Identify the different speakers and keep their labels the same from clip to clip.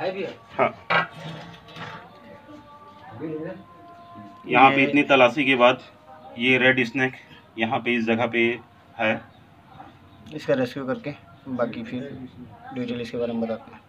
Speaker 1: है भी है?
Speaker 2: हाँ।
Speaker 1: है?
Speaker 2: यहाँ पे इतनी तलाशी के बाद ये रेड स्नैक यहाँ पे इस जगह पे है।
Speaker 3: इसका रेस्क्यू करके बाकी फिर डिटेल इसके बारे में बताते हैं।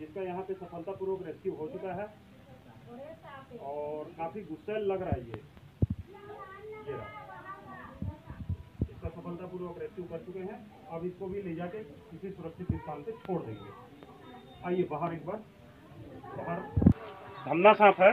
Speaker 2: जिसका यहाँ पे सफलतापूर्वक रेस्क्यू हो चुका है। और काफ़ी गुस्सेल लग रहा है ये। इसका सफलतापूर्वक रेस्क्यू कर चुके हैं। अब इसको भी ले जाके किसी सुरक्षित स्थान पे छोड़ देंगे। आइए बाहर एक बार। बाहर। धमना सांप है।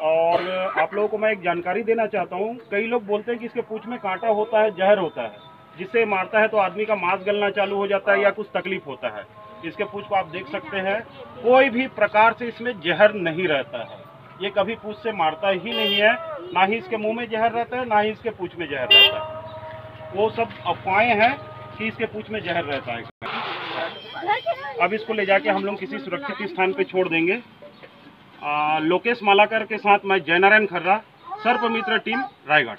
Speaker 2: और आप लोगों को मैं एक जानकारी देना चाहता हूँ। कई लोग बोलते हैं कि इसके पूछ में कांटा होता है, जहर होता है। जिससे मारता है तो आदमी का मांस गलना चालू हो जाता है या कुछ तकलीफ़ होता है। इसके पूछ को आप देख सकते हैं कोई भी प्रकार से इसमें जहर नहीं रहता है। ये कभी पूछ से मारता ही नहीं है ना ही इसके मुँह में जहर रहता है ना ही इसके पूछ में जहर रहता है। वो सब अफवाहें हैं कि इसके पूछ में जहर रहता है। अब इसको ले जाके हम लोग किसी सुरक्षित स्थान पे छोड़ देंगे। आ, लोकेश मालाकर के साथ मैं जयनारायण खर्रा सर्प मित्र टीम रायगढ़।